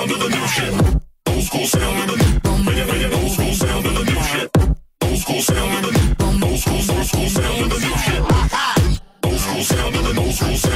sound of the new shit. Old school sound of the new. Bring it, bring it. Old school sound of the new shit. Old school sound of the new. Old school, old school sound of the new shit. Old school sound of the old school.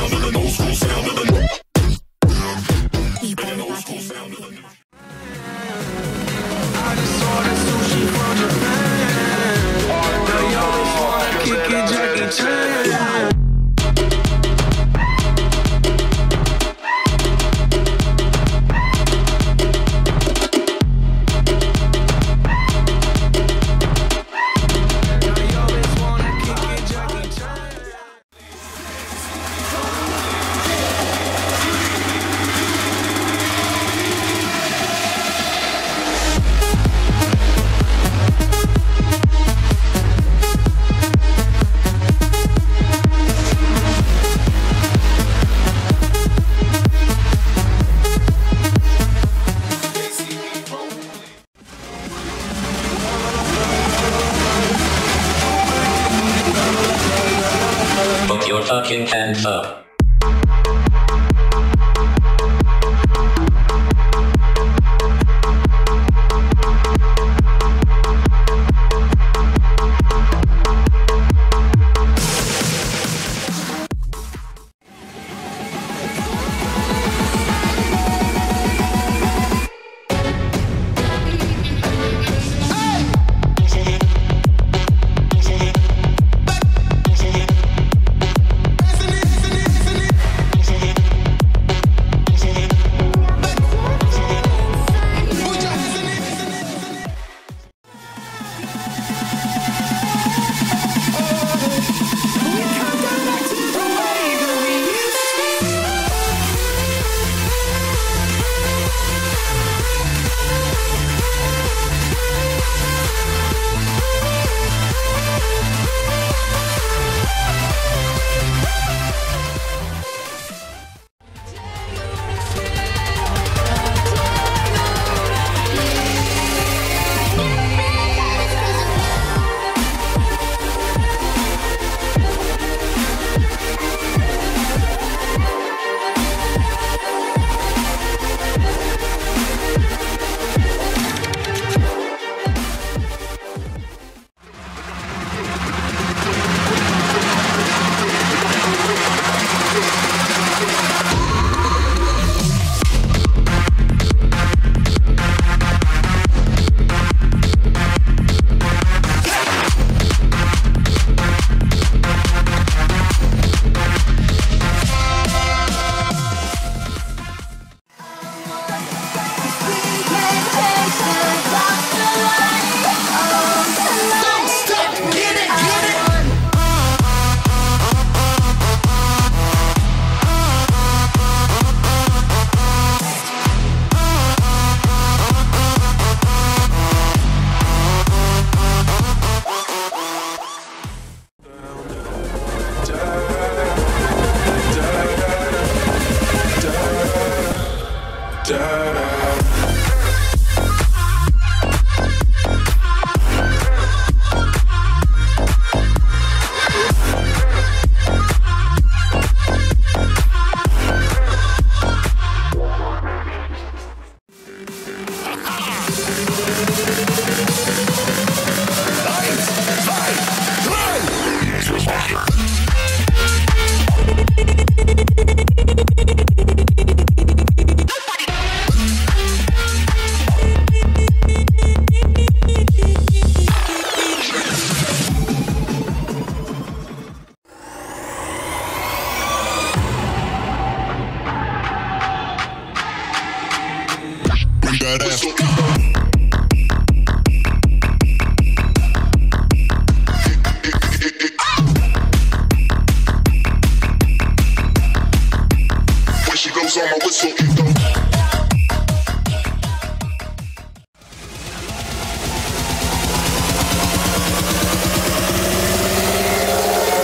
Put your fucking hands up.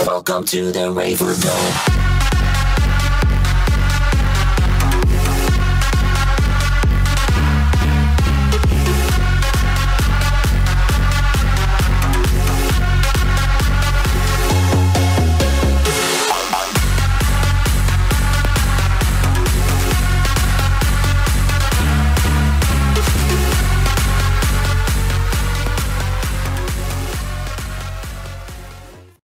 Welcome to the Raver Dome.